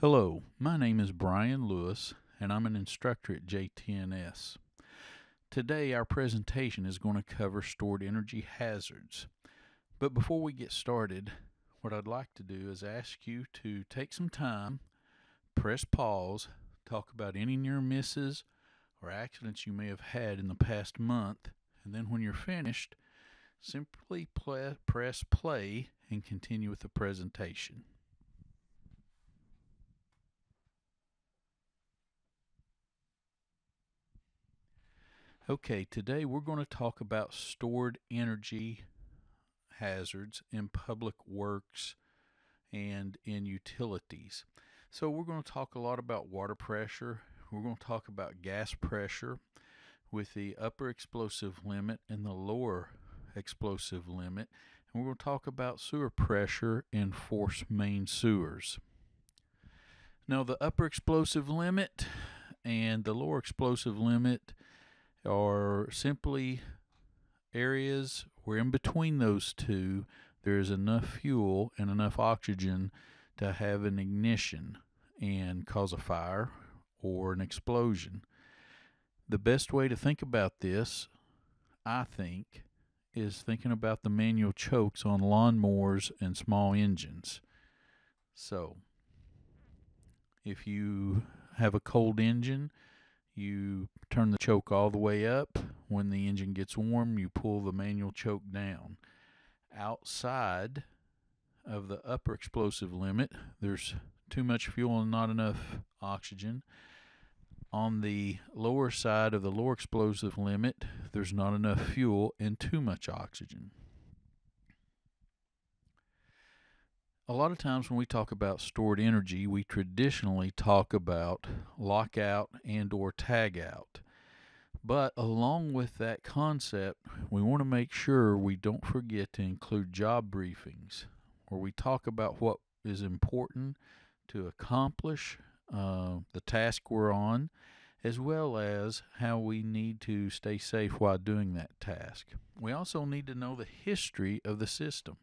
Hello, my name is Brian Lewis, and I'm an instructor at JTNS. Today, our presentation is going to cover stored energy hazards. But before we get started, what I'd like to do is ask you to take some time, press pause, talk about any near misses or accidents you may have had in the past month, and then when you're finished, simply play, press play and continue with the presentation. Okay, today we're going to talk about stored energy hazards in public works and in utilities. So we're going to talk a lot about water pressure. We're going to talk about gas pressure with the upper explosive limit and the lower explosive limit. And we're going to talk about sewer pressure in force main sewers. Now the upper explosive limit and the lower explosive limit are simply areas where in between those two there is enough fuel and enough oxygen to have an ignition and cause a fire or an explosion. The best way to think about this, I think, is thinking about the manual chokes on lawnmowers and small engines. So, if you have a cold engine, you turn the choke all the way up. When the engine gets warm, you pull the manual choke down. Outside of the upper explosive limit, there's too much fuel and not enough oxygen. On the lower side of the lower explosive limit, there's not enough fuel and too much oxygen. A lot of times when we talk about stored energy, we traditionally talk about lockout and or tagout. But along with that concept, we want to make sure we don't forget to include job briefings where we talk about what is important to accomplish uh, the task we're on, as well as how we need to stay safe while doing that task. We also need to know the history of the system.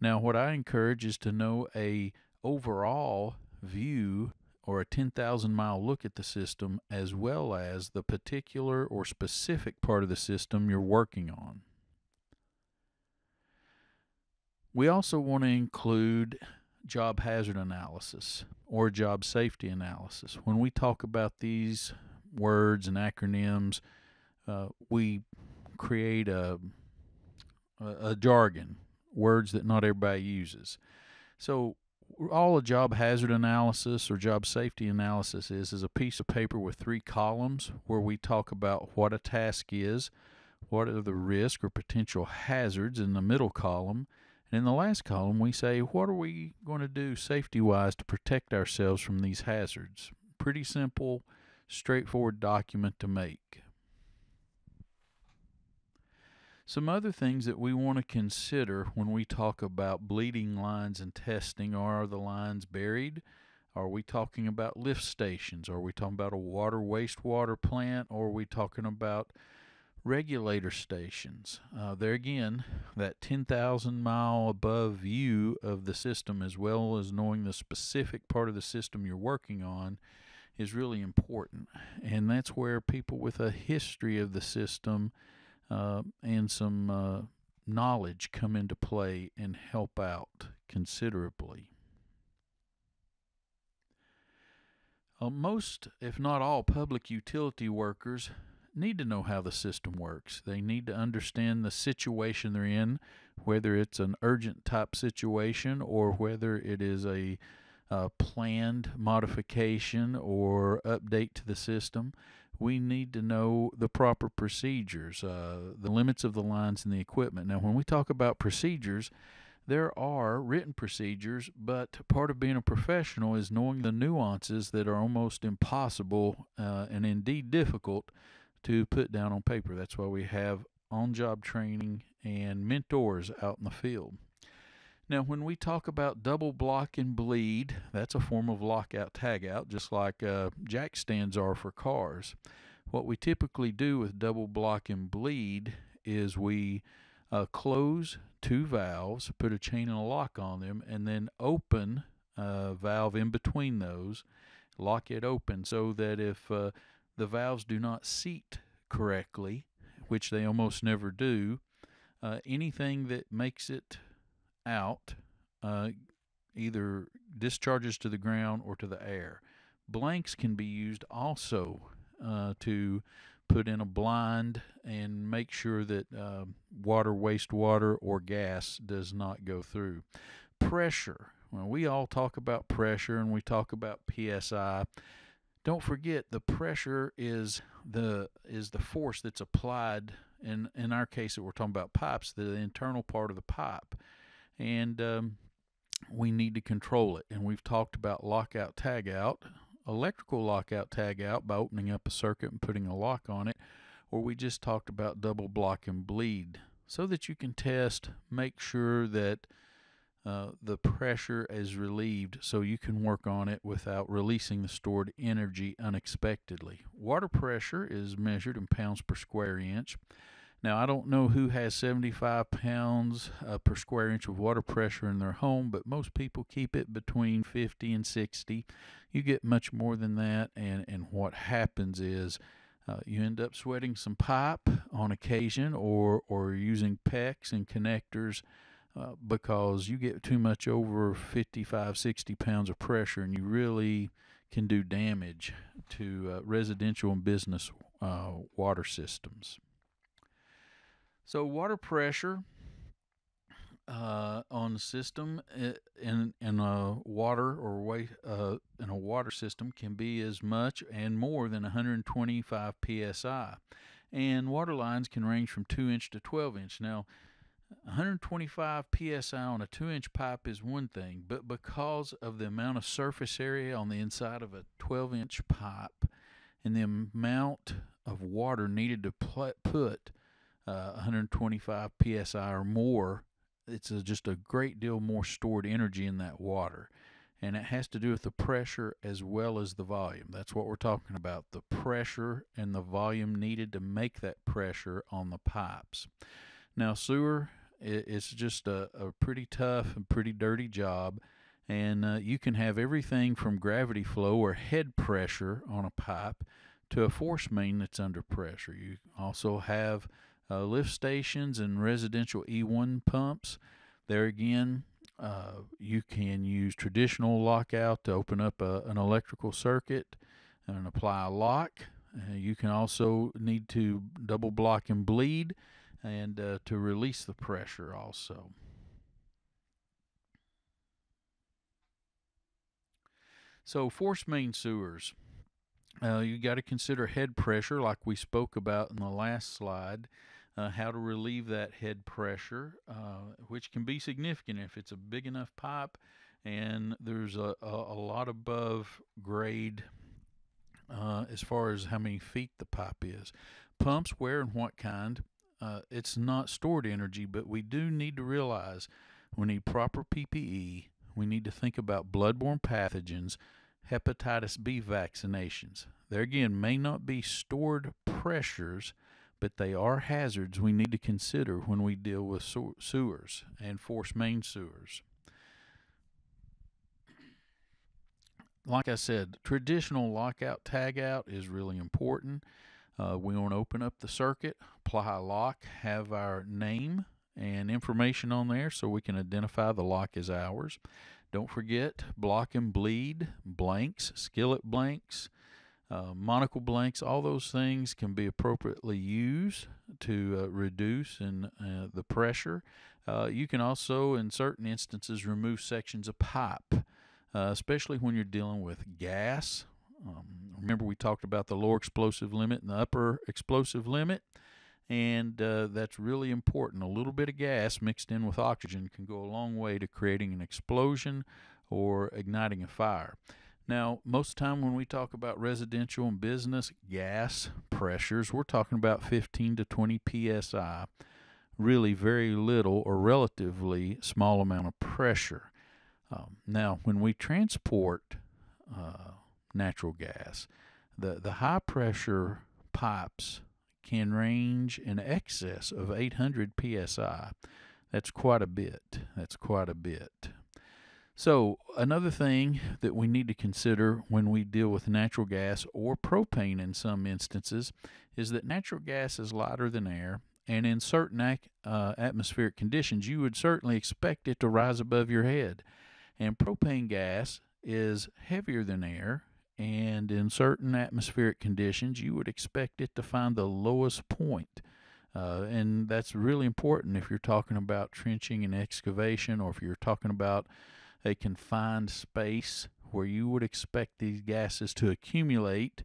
Now, what I encourage is to know a overall view or a 10,000 mile look at the system as well as the particular or specific part of the system you're working on. We also want to include job hazard analysis or job safety analysis. When we talk about these words and acronyms, uh, we create a, a, a jargon words that not everybody uses. So all a job hazard analysis or job safety analysis is is a piece of paper with three columns where we talk about what a task is, what are the risk or potential hazards in the middle column, and in the last column we say what are we going to do safety wise to protect ourselves from these hazards. Pretty simple, straightforward document to make. Some other things that we want to consider when we talk about bleeding lines and testing are the lines buried? Are we talking about lift stations? Are we talking about a water wastewater plant? Or are we talking about regulator stations? Uh, there again, that 10,000 mile above view of the system, as well as knowing the specific part of the system you're working on, is really important. And that's where people with a history of the system uh, and some uh, knowledge come into play and help out considerably. Uh, most, if not all, public utility workers need to know how the system works. They need to understand the situation they're in, whether it's an urgent type situation or whether it is a, a planned modification or update to the system we need to know the proper procedures, uh, the limits of the lines and the equipment. Now, when we talk about procedures, there are written procedures, but part of being a professional is knowing the nuances that are almost impossible uh, and indeed difficult to put down on paper. That's why we have on job training and mentors out in the field. Now, when we talk about double block and bleed, that's a form of lockout tagout, just like uh, jack stands are for cars. What we typically do with double block and bleed is we uh, close two valves, put a chain and a lock on them, and then open a valve in between those, lock it open so that if uh, the valves do not seat correctly, which they almost never do, uh, anything that makes it out uh, either discharges to the ground or to the air. Blanks can be used also uh, to put in a blind and make sure that uh, water, wastewater, or gas does not go through. Pressure. Well, we all talk about pressure and we talk about PSI. Don't forget the pressure is the is the force that's applied. In in our case, that we're talking about pipes, the internal part of the pipe, and um, we need to control it. And we've talked about lockout tagout electrical lockout tag out by opening up a circuit and putting a lock on it, or we just talked about double block and bleed so that you can test, make sure that uh, the pressure is relieved so you can work on it without releasing the stored energy unexpectedly. Water pressure is measured in pounds per square inch. Now, I don't know who has 75 pounds uh, per square inch of water pressure in their home, but most people keep it between 50 and 60. You get much more than that, and, and what happens is uh, you end up sweating some pipe on occasion or, or using PEX and connectors uh, because you get too much over 55, 60 pounds of pressure, and you really can do damage to uh, residential and business uh, water systems. So water pressure uh, on the system in in a water or way uh, in a water system can be as much and more than 125 psi, and water lines can range from 2 inch to 12 inch. Now, 125 psi on a 2 inch pipe is one thing, but because of the amount of surface area on the inside of a 12 inch pipe and the amount of water needed to put uh, 125 psi or more, it's a, just a great deal more stored energy in that water. And it has to do with the pressure as well as the volume. That's what we're talking about the pressure and the volume needed to make that pressure on the pipes. Now, sewer, it's just a, a pretty tough and pretty dirty job. And uh, you can have everything from gravity flow or head pressure on a pipe to a force main that's under pressure. You also have uh, lift stations and residential E1 pumps. There again, uh, you can use traditional lockout to open up a, an electrical circuit and apply a lock. Uh, you can also need to double block and bleed and uh, to release the pressure also. So force main sewers. Uh, you got to consider head pressure like we spoke about in the last slide uh, how to relieve that head pressure, uh, which can be significant if it's a big enough pipe and there's a, a, a lot above grade uh, as far as how many feet the pipe is. Pumps, where and what kind, uh, it's not stored energy, but we do need to realize we need proper PPE. We need to think about bloodborne pathogens, hepatitis B vaccinations. There again may not be stored pressures but they are hazards we need to consider when we deal with sewers and force main sewers. Like I said, traditional lockout tagout is really important. Uh, we want to open up the circuit, apply a lock, have our name and information on there so we can identify the lock as ours. Don't forget block and bleed, blanks, skillet blanks, uh, monocle blanks, all those things can be appropriately used to uh, reduce in, uh, the pressure. Uh, you can also, in certain instances, remove sections of pipe, uh, especially when you're dealing with gas. Um, remember, we talked about the lower explosive limit and the upper explosive limit, and uh, that's really important. A little bit of gas mixed in with oxygen can go a long way to creating an explosion or igniting a fire. Now, most of the time when we talk about residential and business gas pressures, we're talking about 15 to 20 psi, really very little or relatively small amount of pressure. Um, now, when we transport uh, natural gas, the, the high pressure pipes can range in excess of 800 psi. That's quite a bit. That's quite a bit. So, another thing that we need to consider when we deal with natural gas or propane in some instances is that natural gas is lighter than air, and in certain uh, atmospheric conditions, you would certainly expect it to rise above your head. And propane gas is heavier than air, and in certain atmospheric conditions, you would expect it to find the lowest point. Uh, and that's really important if you're talking about trenching and excavation, or if you're talking about a confined space where you would expect these gases to accumulate.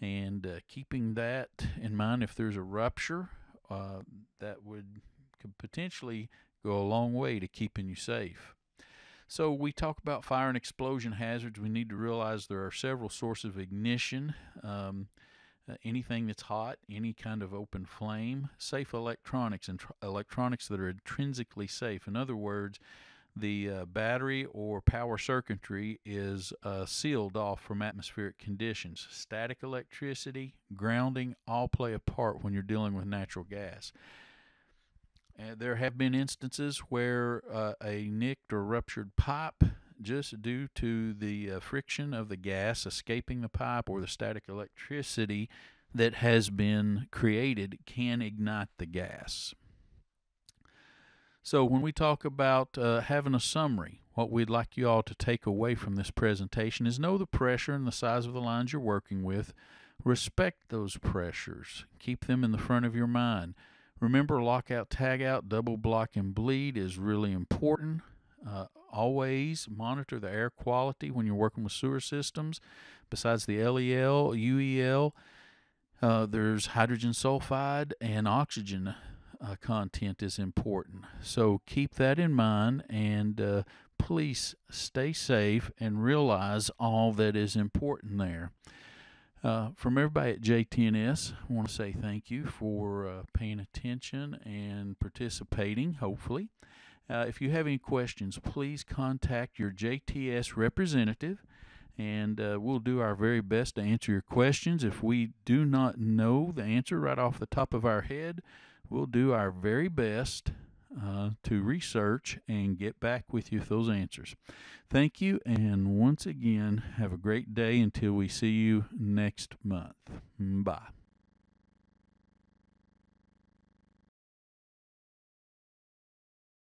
And uh, keeping that in mind, if there's a rupture, uh, that would could potentially go a long way to keeping you safe. So we talk about fire and explosion hazards. We need to realize there are several sources of ignition. Um, uh, anything that's hot, any kind of open flame, safe electronics and tr- electronics that are intrinsically safe. In other words, the uh, battery or power circuitry is uh, sealed off from atmospheric conditions. Static electricity, grounding all play a part when you're dealing with natural gas. And there have been instances where uh, a nicked or ruptured pipe, just due to the uh, friction of the gas escaping the pipe or the static electricity that has been created, can ignite the gas. So, when we talk about uh, having a summary, what we'd like you all to take away from this presentation is know the pressure and the size of the lines you're working with. Respect those pressures, keep them in the front of your mind. Remember, lockout, tagout, double block, and bleed is really important. Uh, always monitor the air quality when you're working with sewer systems. Besides the LEL, UEL, uh, there's hydrogen sulfide and oxygen uh, content is important. So keep that in mind and uh, please stay safe and realize all that is important there. Uh, from everybody at JTNS, I want to say thank you for uh, paying attention and participating, hopefully. Uh, if you have any questions, please contact your JTS representative and uh, we'll do our very best to answer your questions. If we do not know the answer right off the top of our head, we'll do our very best uh, to research and get back with you with those answers. Thank you, and once again, have a great day until we see you next month. Bye.